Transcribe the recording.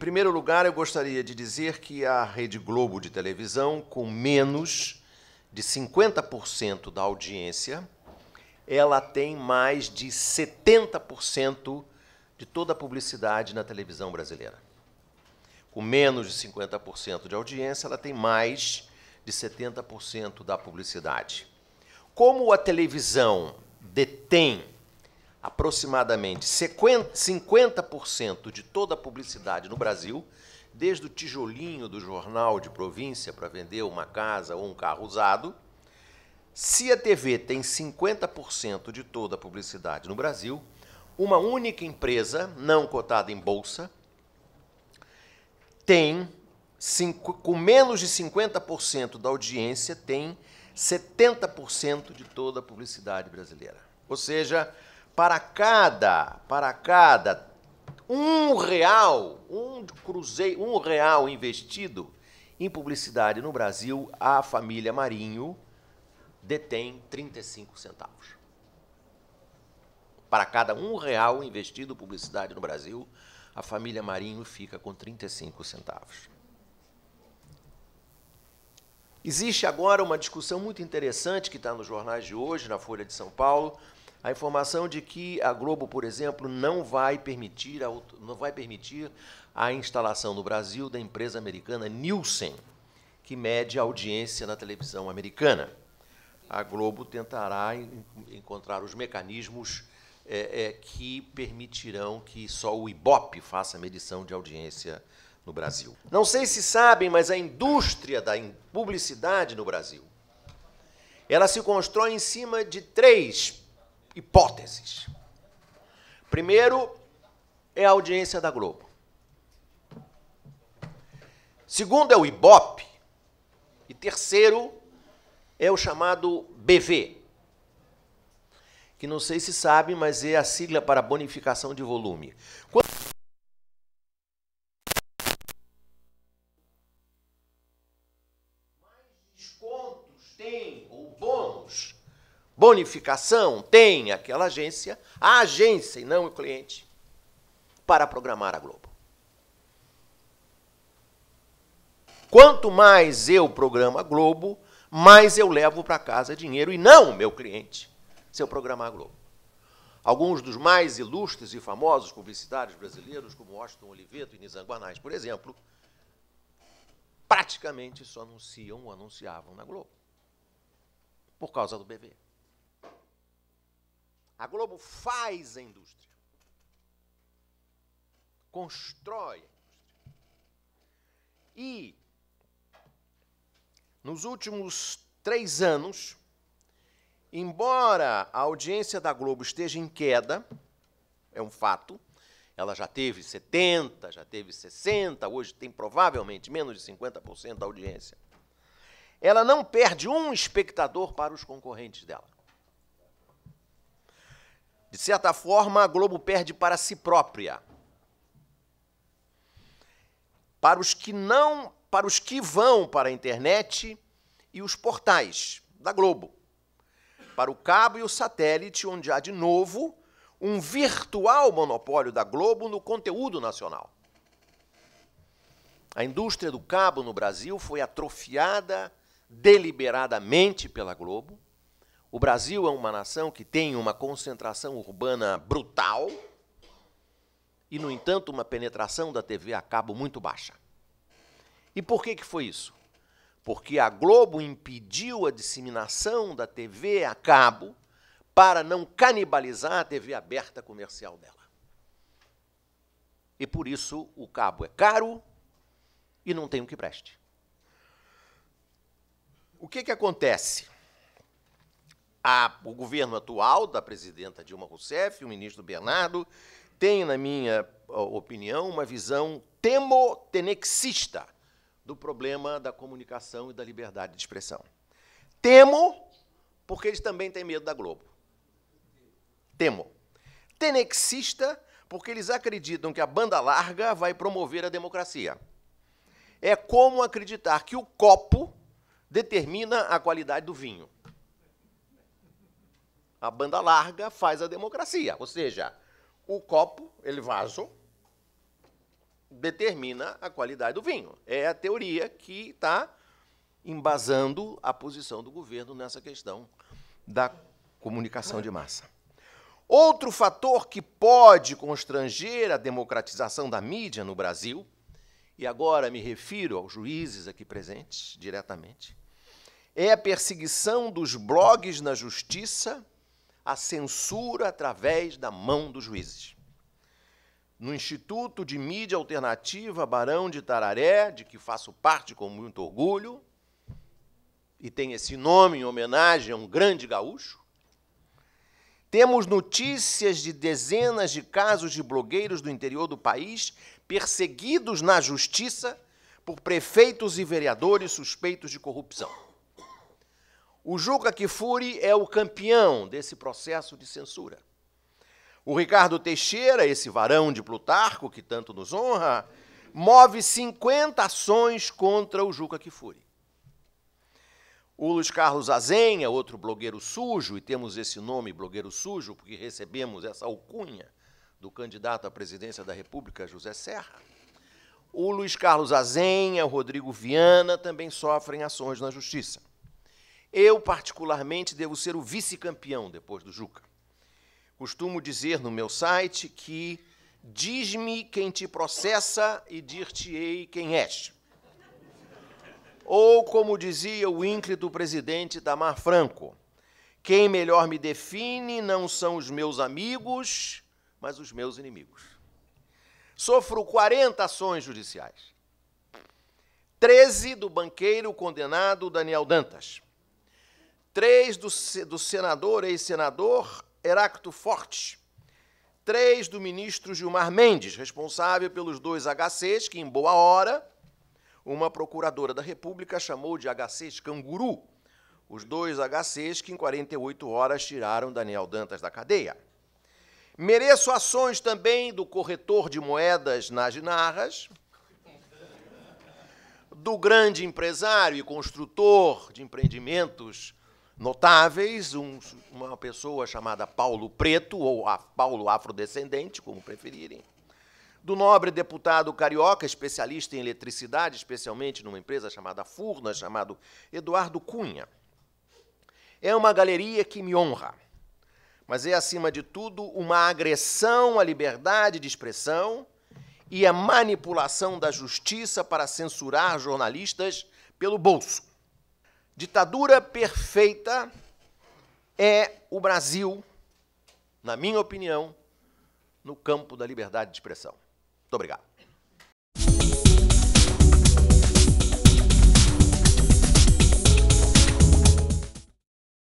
Em primeiro lugar, eu gostaria de dizer que a Rede Globo de televisão, com menos de 50% da audiência, ela tem mais de 70% de toda a publicidade na televisão brasileira. Com menos de 50% de audiência, ela tem mais de 70% da publicidade. Como a televisão detém aproximadamente 50% de toda a publicidade no Brasil, desde o tijolinho do jornal de província para vender uma casa ou um carro usado. Se a TV tem 50% de toda a publicidade no Brasil, uma única empresa não cotada em bolsa tem, cinco, com menos de 50% da audiência, tem 70% de toda a publicidade brasileira. Ou seja, para cada, para cada um real, um cruzeiro, um real investido em publicidade no Brasil, a família Marinho detém 35 centavos. Para cada um real investido em publicidade no Brasil, a família Marinho fica com 35 centavos. Existe agora uma discussão muito interessante que está nos jornais de hoje, na Folha de São Paulo, a informação de que a Globo, por exemplo, não vai permitir a, não vai permitir a instalação no Brasil da empresa americana Nielsen, que mede a audiência na televisão americana. A Globo tentará encontrar os mecanismos é, é, que permitirão que só o Ibope faça medição de audiência no Brasil. Não sei se sabem, mas a indústria da publicidade no Brasil ela se constrói em cima de três hipóteses. Primeiro é a audiência da Globo. Segundo é o Ibope. E terceiro é o chamado BV, que não sei se sabe, mas é a sigla para bonificação de volume. Quando bonificação tem aquela agência, a agência e não o cliente, para programar a Globo. Quanto mais eu programo a Globo, mais eu levo para casa dinheiro e não o meu cliente, se eu programar a Globo. Alguns dos mais ilustres e famosos publicitários brasileiros, como Washington Oliveto e Nizam Guanais, por exemplo, praticamente só anunciam ou anunciavam na Globo. Por causa do BV. A Globo faz a indústria. Constrói a indústria. E, nos últimos três anos, embora a audiência da Globo esteja em queda, é um fato, ela já teve 70, já teve 60, hoje tem provavelmente menos de 50% da audiência. Ela não perde um espectador para os concorrentes dela. De certa forma, a Globo perde para si própria. Para os que não, para os que vão para a internet e os portais da Globo. Para o cabo e o satélite, onde há de novo um virtual monopólio da Globo no conteúdo nacional. A indústria do cabo no Brasil foi atrofiada deliberadamente pela Globo o Brasil é uma nação que tem uma concentração urbana brutal e, no entanto, uma penetração da TV a cabo muito baixa. E por que, que foi isso? Porque a Globo impediu a disseminação da TV a cabo para não canibalizar a TV aberta comercial dela. E por isso o cabo é caro e não tem o que preste. O que, que acontece? A, o governo atual da presidenta Dilma Rousseff, o ministro Bernardo, tem, na minha opinião, uma visão temotenexista do problema da comunicação e da liberdade de expressão. Temo, porque eles também têm medo da Globo. Temo. Tenexista, porque eles acreditam que a banda larga vai promover a democracia. É como acreditar que o copo determina a qualidade do vinho. A banda larga faz a democracia, ou seja, o copo, ele vazou, determina a qualidade do vinho. É a teoria que está embasando a posição do governo nessa questão da comunicação de massa. Outro fator que pode constranger a democratização da mídia no Brasil, e agora me refiro aos juízes aqui presentes diretamente, é a perseguição dos blogs na justiça, a censura através da mão dos juízes. No Instituto de Mídia Alternativa Barão de Tararé, de que faço parte com muito orgulho, e tem esse nome em homenagem a um grande gaúcho, temos notícias de dezenas de casos de blogueiros do interior do país perseguidos na justiça por prefeitos e vereadores suspeitos de corrupção. O Juca Kifuri é o campeão desse processo de censura. O Ricardo Teixeira, esse varão de Plutarco que tanto nos honra, move 50 ações contra o Juca Kifuri. O Luiz Carlos Azenha, outro blogueiro sujo, e temos esse nome, blogueiro sujo, porque recebemos essa alcunha do candidato à presidência da República, José Serra. O Luiz Carlos Azenha, o Rodrigo Viana também sofrem ações na justiça. Eu, particularmente, devo ser o vice-campeão depois do Juca. Costumo dizer no meu site que diz-me quem te processa e dir-te-ei quem és. Ou, como dizia o ínclito presidente Damar Franco, quem melhor me define não são os meus amigos, mas os meus inimigos. Sofro 40 ações judiciais. 13 do banqueiro condenado Daniel Dantas. 3 do, do senador, ex-senador Heráclito Forte. 3 do ministro Gilmar Mendes, responsável pelos dois HCs que, em boa hora, uma procuradora da República chamou de HCs canguru, os dois HCs que em 48 horas tiraram Daniel Dantas da cadeia. Mereço ações também do corretor de moedas nas Narras, do grande empresário e construtor de empreendimentos notáveis, um, uma pessoa chamada Paulo Preto, ou a Paulo Afrodescendente, como preferirem, do nobre deputado carioca, especialista em eletricidade, especialmente numa empresa chamada Furnas, chamado Eduardo Cunha. É uma galeria que me honra, mas é, acima de tudo, uma agressão à liberdade de expressão e a manipulação da justiça para censurar jornalistas pelo bolso. Ditadura perfeita é o Brasil, na minha opinião, no campo da liberdade de expressão. Muito obrigado.